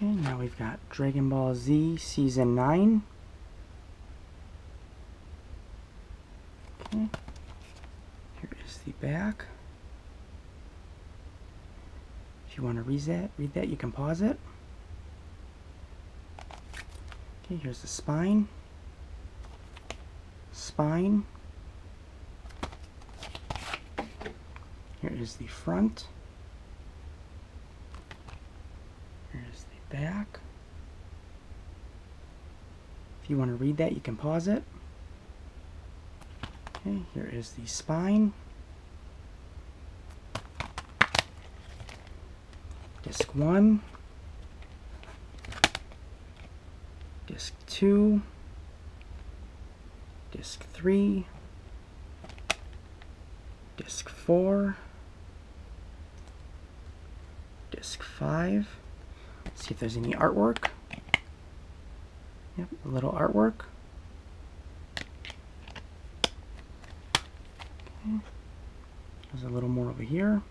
Okay, now we've got Dragon Ball Z Season 9. Okay, here is the back. If you want to read that, read that, you can pause it. Okay, here's the spine. Spine. Here is the front. Here's the back. If you want to read that, you can pause it. Okay, here is the spine. Disc 1. Disc 2. Disc 3. Disc 4. Disc 5. See if there's any artwork. Yep, a little artwork. Okay. There's a little more over here.